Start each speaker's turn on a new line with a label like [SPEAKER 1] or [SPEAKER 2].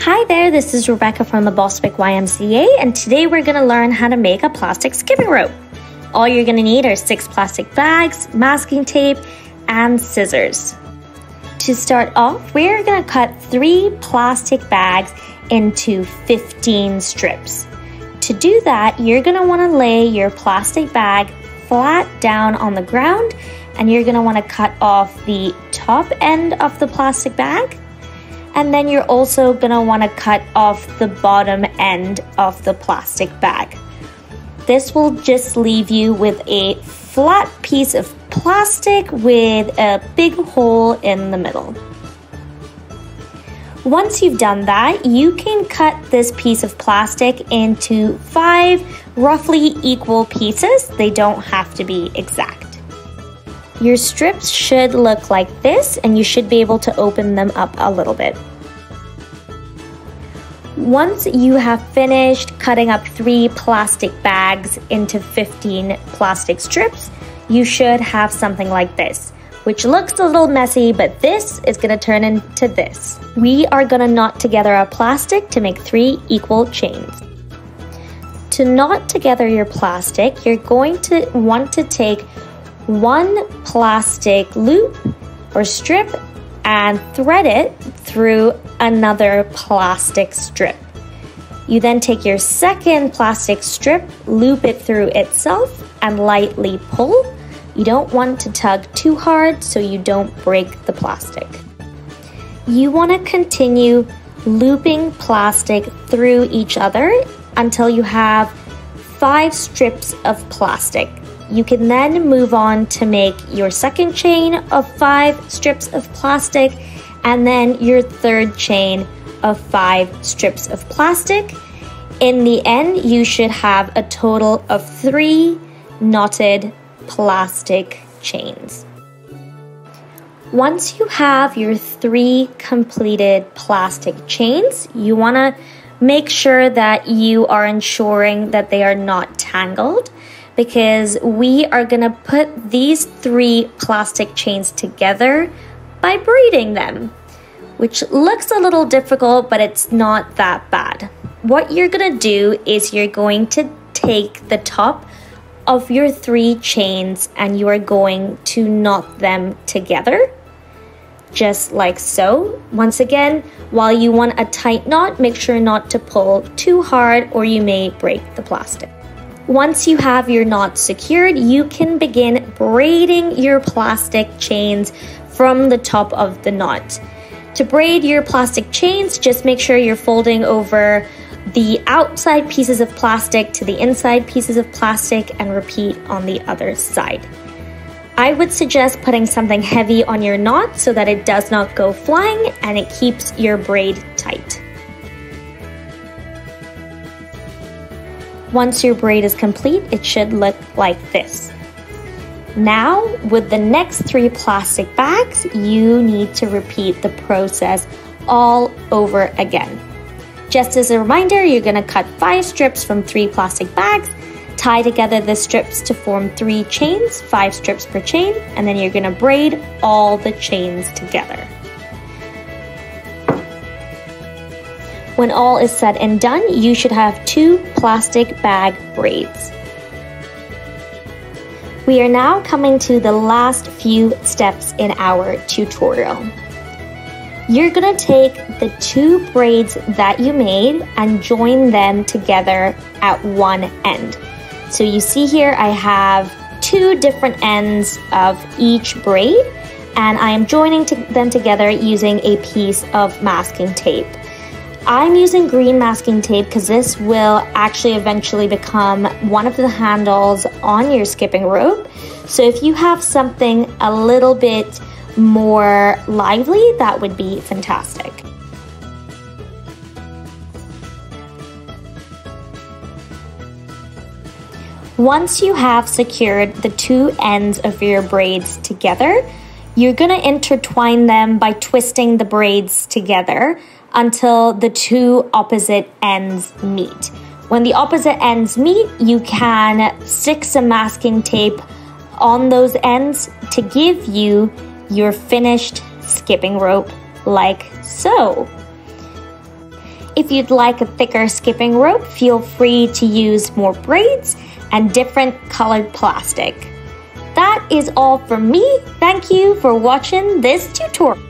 [SPEAKER 1] Hi there, this is Rebecca from the Bostwick YMCA, and today we're going to learn how to make a plastic skipping rope. All you're going to need are six plastic bags, masking tape, and scissors. To start off, we're going to cut three plastic bags into 15 strips. To do that, you're going to want to lay your plastic bag flat down on the ground and you're going to want to cut off the top end of the plastic bag and then you're also going to want to cut off the bottom end of the plastic bag. This will just leave you with a flat piece of plastic with a big hole in the middle. Once you've done that, you can cut this piece of plastic into five roughly equal pieces. They don't have to be exact. Your strips should look like this and you should be able to open them up a little bit. Once you have finished cutting up three plastic bags into 15 plastic strips, you should have something like this, which looks a little messy, but this is gonna turn into this. We are gonna knot together our plastic to make three equal chains. To knot together your plastic, you're going to want to take one plastic loop or strip and thread it through another plastic strip. You then take your second plastic strip, loop it through itself, and lightly pull. You don't want to tug too hard so you don't break the plastic. You want to continue looping plastic through each other until you have five strips of plastic. You can then move on to make your second chain of five strips of plastic and then your third chain of five strips of plastic. In the end, you should have a total of three knotted plastic chains. Once you have your three completed plastic chains, you want to make sure that you are ensuring that they are not tangled because we are going to put these three plastic chains together by braiding them, which looks a little difficult, but it's not that bad. What you're going to do is you're going to take the top of your three chains and you are going to knot them together just like so. Once again, while you want a tight knot, make sure not to pull too hard or you may break the plastic. Once you have your knot secured, you can begin braiding your plastic chains from the top of the knot. To braid your plastic chains, just make sure you're folding over the outside pieces of plastic to the inside pieces of plastic and repeat on the other side. I would suggest putting something heavy on your knot so that it does not go flying and it keeps your braid tight. Once your braid is complete, it should look like this. Now, with the next three plastic bags, you need to repeat the process all over again. Just as a reminder, you're gonna cut five strips from three plastic bags, tie together the strips to form three chains, five strips per chain, and then you're gonna braid all the chains together. When all is said and done, you should have two plastic bag braids. We are now coming to the last few steps in our tutorial. You're gonna take the two braids that you made and join them together at one end. So you see here I have two different ends of each braid and I am joining to them together using a piece of masking tape. I'm using green masking tape because this will actually eventually become one of the handles on your skipping rope. So if you have something a little bit more lively, that would be fantastic. Once you have secured the two ends of your braids together, you're going to intertwine them by twisting the braids together until the two opposite ends meet. When the opposite ends meet, you can stick some masking tape on those ends to give you your finished skipping rope like so. if you'd like a thicker skipping rope, feel free to use more braids and different colored plastic. That is all from me. Thank you for watching this tutorial.